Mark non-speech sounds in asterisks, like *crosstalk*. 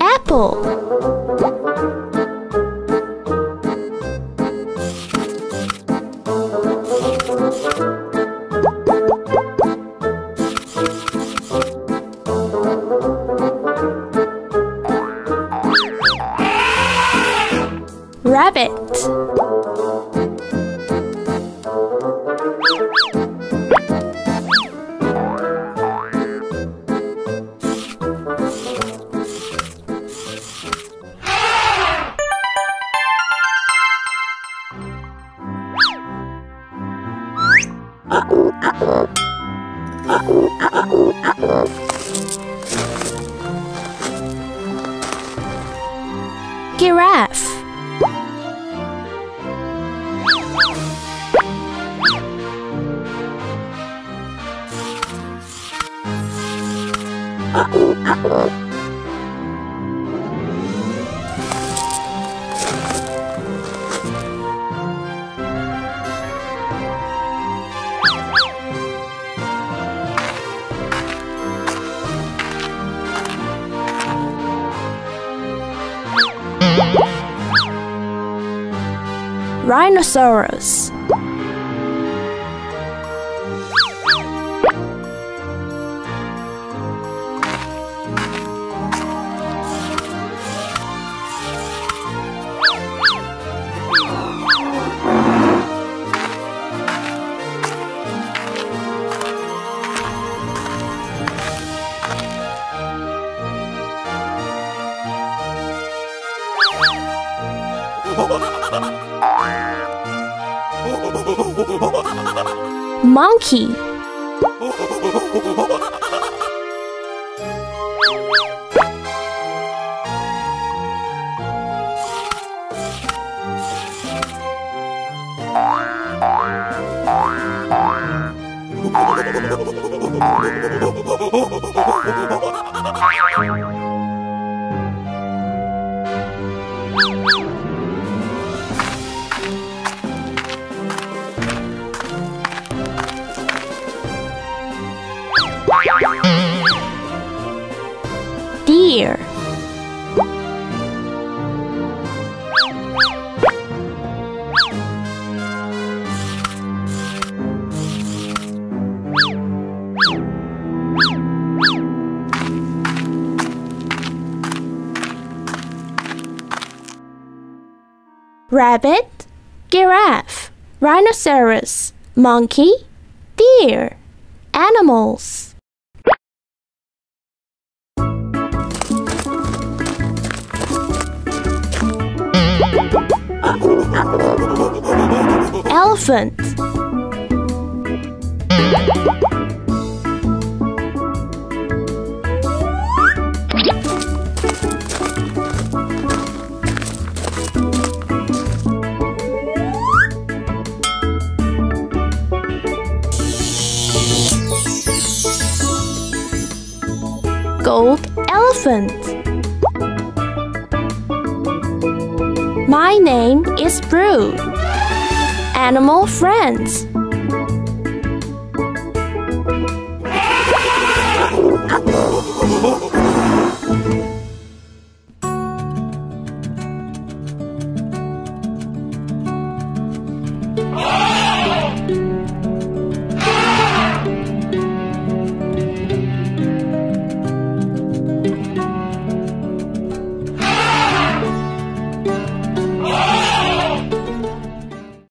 Apple Rabbit. Giraffe Rhinoceros Monkey *laughs* Deer Rabbit Giraffe Rhinoceros Monkey Deer Animals Elephant. Gold Elephant My name is Bru. Animal friends.